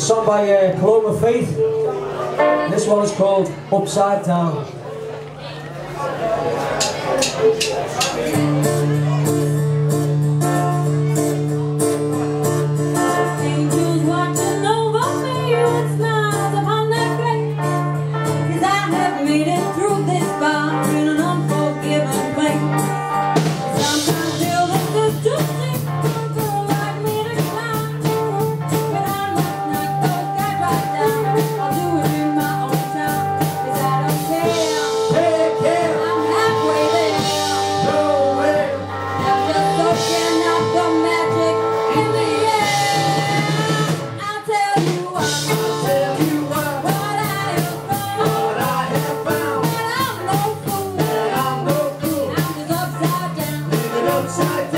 song by uh, Paloma Faith. This one is called Upside Down. Thank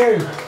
you.